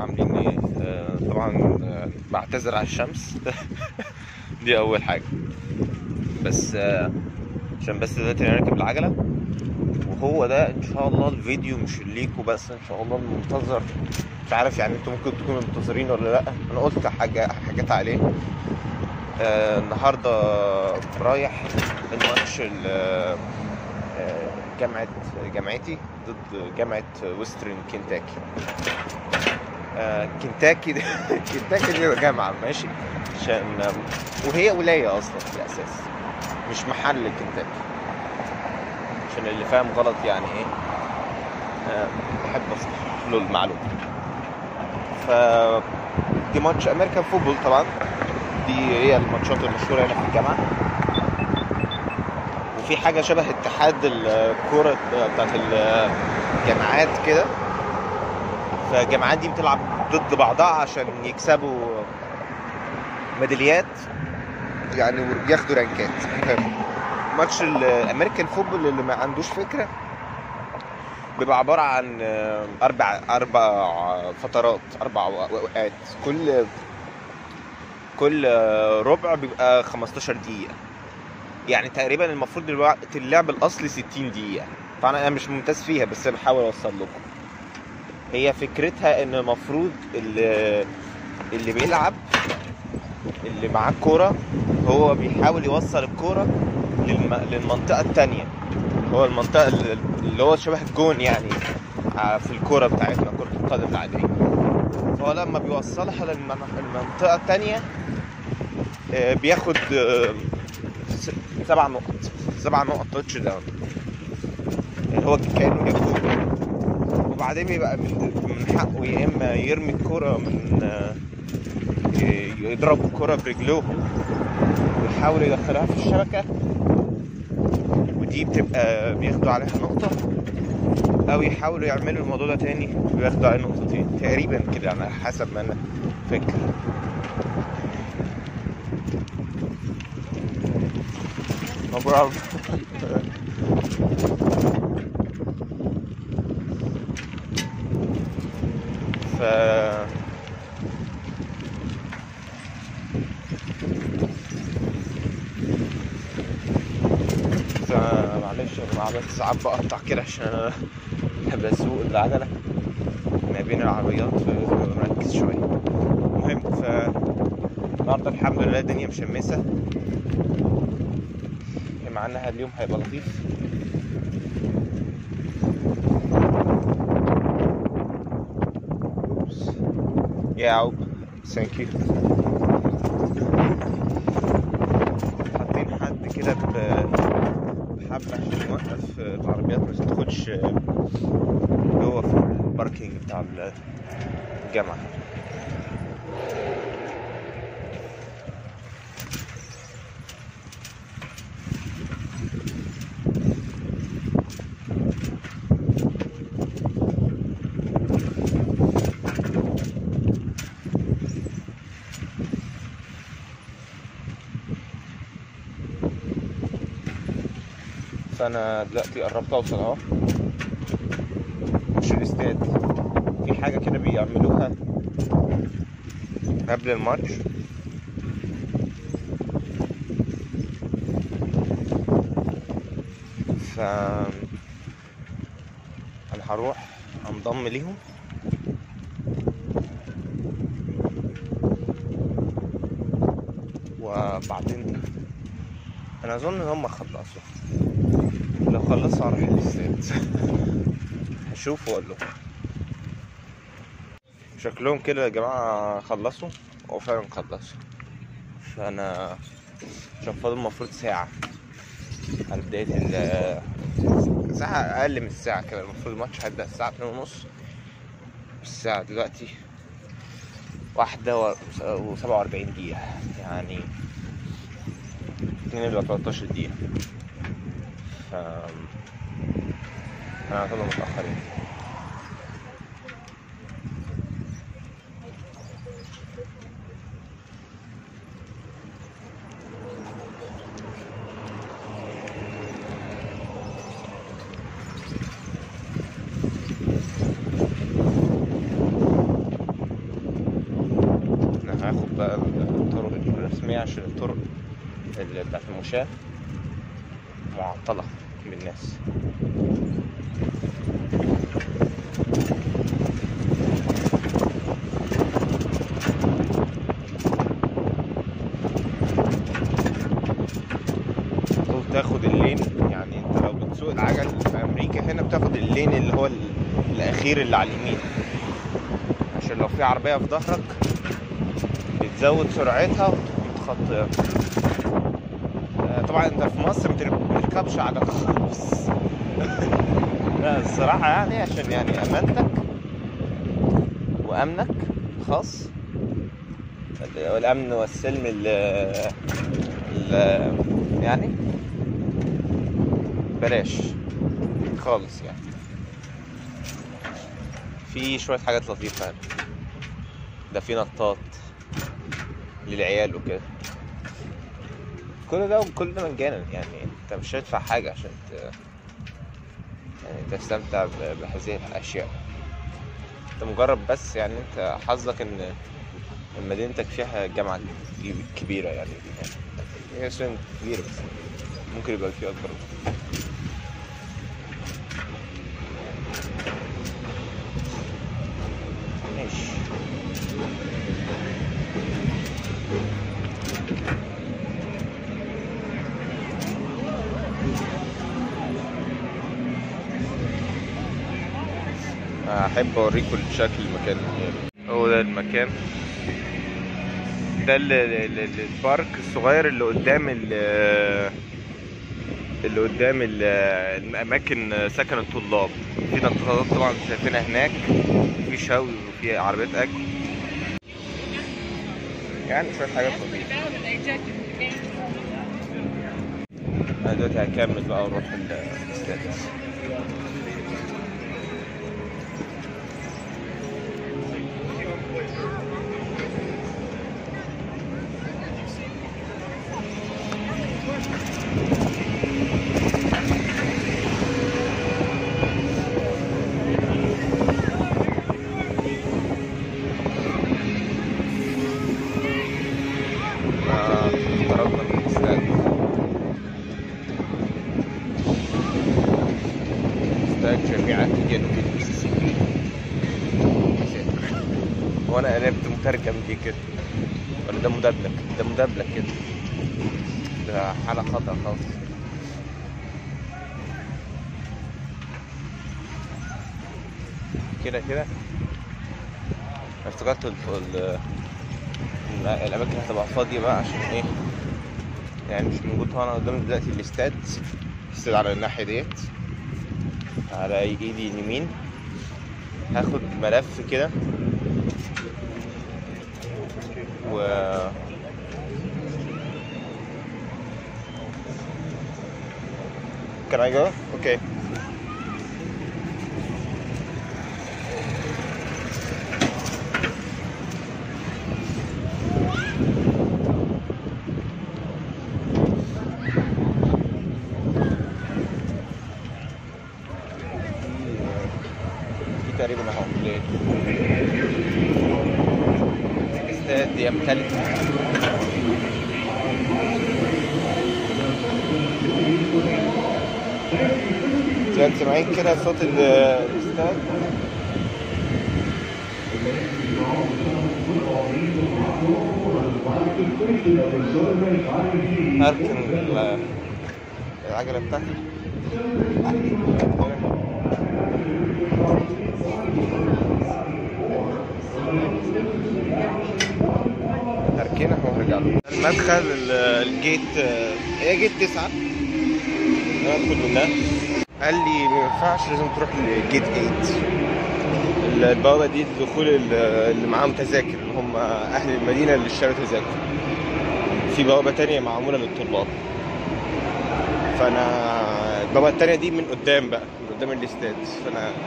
عاملين إيه؟ آه طبعا آه بعتذر على الشمس. دي أول حاجة. بس آه عشان بس دلوقتي أنا راكب العجلة. وهو ده إن شاء الله الفيديو مش ليكوا بس إن شاء الله المنتظر. مش عارف يعني أنتوا ممكن تكونوا منتظرين ولا لأ. أنا قلت حاجة حاجات عليه. آه النهارده رايح الماتش ال- جامعة جامعتي ضد جامعة ويسترن كنتاكي. كنتاكي كنتاكي دي جامعة ماشي. عشان وهي ولاية أصلا في الأساس مش محل كنتاكي. عشان اللي فاهم غلط يعني إيه. آه، بحب أصلح له المعلومة. ف دي ماتش American football طبعا. دي هي الماتشات المشهورة هنا في الجامعة. وفي حاجة شبه اتحاد الكورة بتاعت الجامعات كده. فالجامعات دي بتلعب ضد بعضها عشان يكسبوا ميداليات. يعني وياخدوا rankات. ماتش ال American football اللي ما عندوش فكرة بيبقى عبارة عن أربع أربع فترات أربع أوقات. كل كل ربع بيبقى 15 دقيقة. يعني تقريبا المفروض الوقت اللعب الأصلي 60 دقيقة. طبعا أنا مش ممتاز فيها بس بحاول أوصل لكم. هي فكرتها إن المفروض اللي اللي بيلعب اللي معاه الكوره هو بيحاول يوصل الكورة للم... للمنطقة التانية. هو المنطقة اللي هو شبه الجون يعني آه، في الكورة بتاعتنا كرة القدم العادية. فهو لما بيوصلها للمنطقه التانية آه، بياخد آه، سبع نقط سبع نقط تاتش داون هو كأنه جول وبعدين بيبقى من حقه يا إما يرمي الكرة من آه، يضرب الكرة برجلوه ويحاول يدخلها في الشبكة. ودي بتبقى بياخدوا عليها نقطة أو يحاولوا يعملوا الموضوع ده تاني وياخدوا عليه نقطتين تقريبا كده على حسب ما أنا فاكر. No problem. ف يا جماعة بس ساعات بقطع كده عشان بحب أسوق العجلة. ما بين العربيات فبركز شوية. المهم ف النهارده الحمد لله الدنيا مشمسة مع انها اليوم هيبقى لطيف. Oops. Yeah, thank you. حاطين حد كده ب- بحبة عشان يوقف العربيات ما تدخلش جوه في الباركينج بتاع الجامعة. فانا دلوقتي قربت أوصل أهو. مش الاستاد في حاجة كده بيعملوها قبل الماتش. ف أنا هروح أنضم ليهم. وبعدين أنا أظن إن هم خلصوا. لو خلصوا هروح الاستاد هشوف وأقول لهم شكلهم كده يا جماعة خلصوا؟ وفعلا خلصوا فأنا عشان فاضل المفروض ساعة. على بداية ال ساعة أقل من الساعة كده. المفروض الماتش هيبدأ الساعة اتنين ونص. الساعة دلوقتي واحدة وسبعة وأربعين دقيقة. يعني اتنين إلا تلاتاشر دقيقة. ف هنعطلهم متأخرين. هاخد بقى الطرق الرسمية عشان الطرق اللي بتاعت المشاة. معطلة بالناس تاخد اللين يعني انت لو بتسوق العجل في أمريكا هنا بتاخد اللين اللي هو ال- الأخير اللي على اليمين. عشان لو في عربية في ظهرك بتزود سرعتها وتخطيها طبعا أنت في مصر ما بتركبش عجل خالص لا الصراحة يعني عشان يعني أمانتك وأمنك خاص. والأمن والسلم ال يعني بلاش خالص يعني. في شوية حاجات لطيفة هنا ده في نطاط للعيال وكده. كل ده كل ده مجانا يعني انت مش هتدفع حاجة عشان ت... يعني تستمتع بهذه الأشياء. انت مجرد بس يعني انت حظك ان مدينتك فيها جامعة كبيرة يعني. هي سن كبيرة بس ممكن يبقى في أكبر ماشي أحب اوريكم شكل المكان. هو ده المكان. ده ال- ال- ال- البارك الصغير اللي قدام ال- اللي قدام ال- الأماكن سكن الطلاب. في نطاطات طبعا شايفينها هناك. في شوي وفي عربيات أكل. يعني شوية حاجات لطيفه أنا دلوقتي هكمل بقى وأروح ال- الاستاد آه، اقتربنا من الاستاد جامعة جنوب المسيسيبي وأنا قلبت مترجم دي كده ولا ده مدبلك ده مدبلك كده ده حالة خطر خالص كده كده افتكرت الاماكن هتبقى فاضيه بقى عشان إيه يعني مش موجود هنا قدامي دلوقتي الاستاد الاستاد على الناحيه ديت على ايدي اليمين هاخد ملف كده و Can I go? Okay. تقريبا أهو ليه؟ استاد يمتلك زي ما سامعين كده صوت ال- الاستاد هركن ال- العجلة بتاعتي. له. المدخل ال- الجيت آه، هي جيت تسعة. أنا ادخل منها قال لي ما ينفعش لازم تروح لجيت 8 البوابة دي الدخول ال- اللي معاهم تذاكر اللي هم أهل المدينة اللي اشتروا تذاكر. في بوابة تانية معمولة للطلاب. فأنا البوابة التانية دي من قدام بقى من قدام الاستاد. فأنا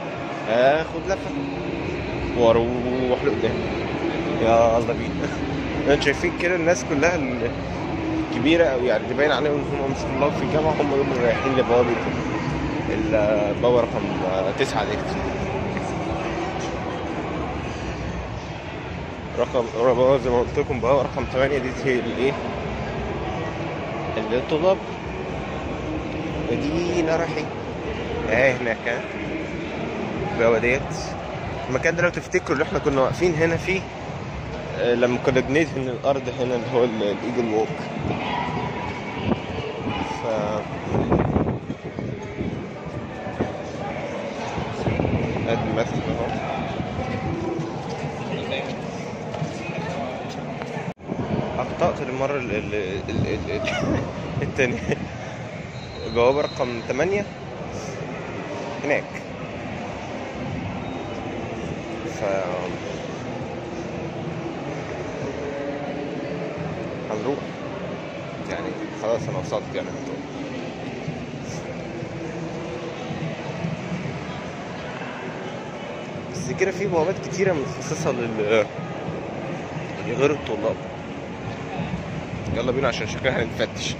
هاخد لفة وأروح لقدام. يا الله بينا أنتوا شايفين كده الناس كلها الكبيرة أو يعني اللي باين عليهم إن هم مش طلاب في الجامعة هم دول اللي رايحين لبوابة البوابة رقم تسعة دي. رقم زي ما قلت لكم بقى رقم 8 دي هي الايه الطلاب. ودينا رايحين اهي هناك ها؟ البوابة ديت. المكان ده لو تفتكروا اللي إحنا كنا واقفين هنا فيه لما كنا بندهن الأرض هنا اللي هو ال- الإيجل ووك. ف ادي المثل أهو. أخطأت المرة ال ال ال ال ال التانية. البوابة رقم 8 هناك. ف هنروح. يعني خلاص أنا وصلت يعني هنروح بس كده في بوابات كتيرة متخصصة لل لغير الطلاب. يلا بينا عشان شكلها هنتفتش.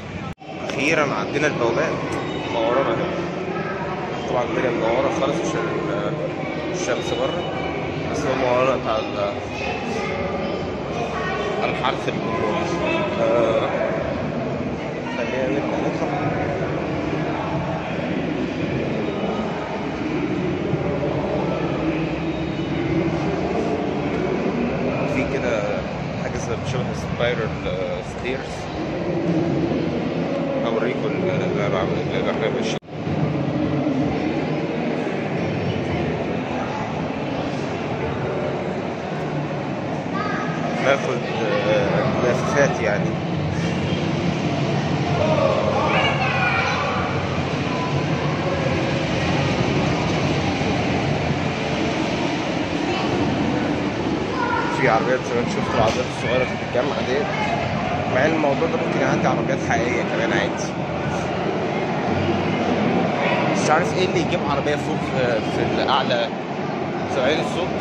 أخيرا عدينا البوابات. منورانا اهي طبعا الدنيا منوره خالص عشان ال- الشمس بره. بس هو منورانا بتاع الحرث خلينا نبدا زي شبه spiral stairs هوريكم اللي إحنا ماشيين لفات يعني. في عربيات زي ما أنتم شفتوا العربيات الصغيرة في الجامعة ديت؟ مع إن الموضوع ده ممكن يعدي عربيات حقيقية كمان عادي. مش عارف إيه اللي يجيب عربية فوق في, في الأعلى؟ سواعين الصوت.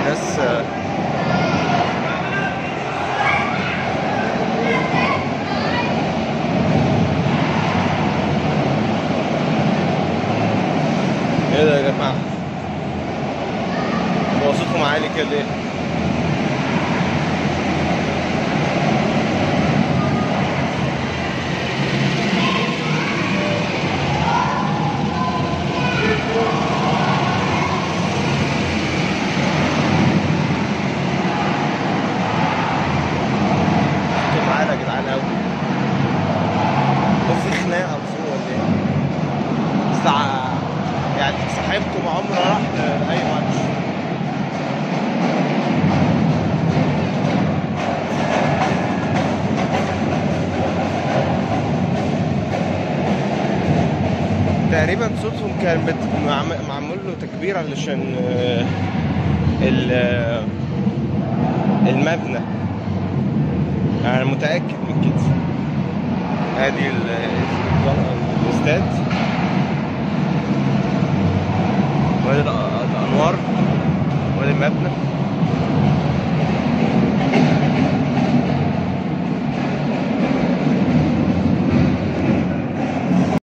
الناس تقريبا صوتهم كان معمول له تكبير علشان آه، آه، المبنى. أنا متأكد من كده. ال- الاستاد وادي الأنوار. وادي المبنى.